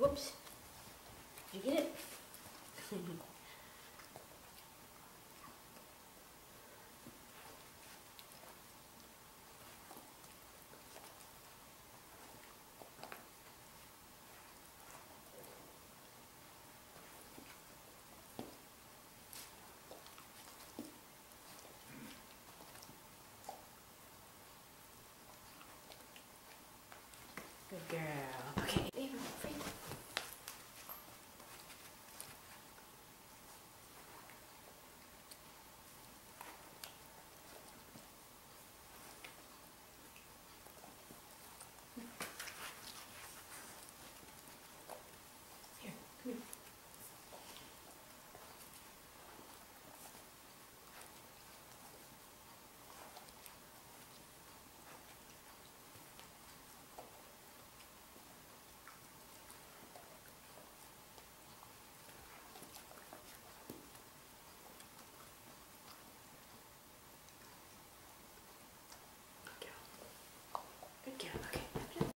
Whoops. Did you get it? Good girl.